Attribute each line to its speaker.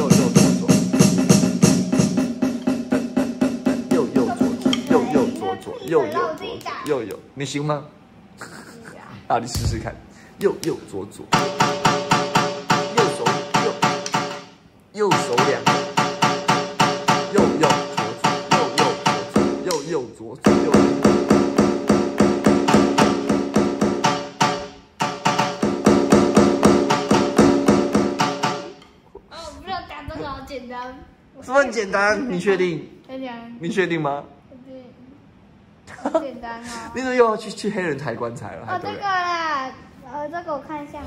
Speaker 1: 右右左左，右右左左，右右左左，右右左左，右右，你行吗？啊，你试试看，右右左左，右手五，右，右手两，右右左左，右右左左，右右左左，右右。
Speaker 2: 这个好简单。是不是很简单？你确定？很简单，你
Speaker 1: 确定吗？
Speaker 2: 对，很简单啊。你
Speaker 1: 怎么又要去去黑人抬棺材了？还哦，这个
Speaker 2: 啦，呃，这个我看一下。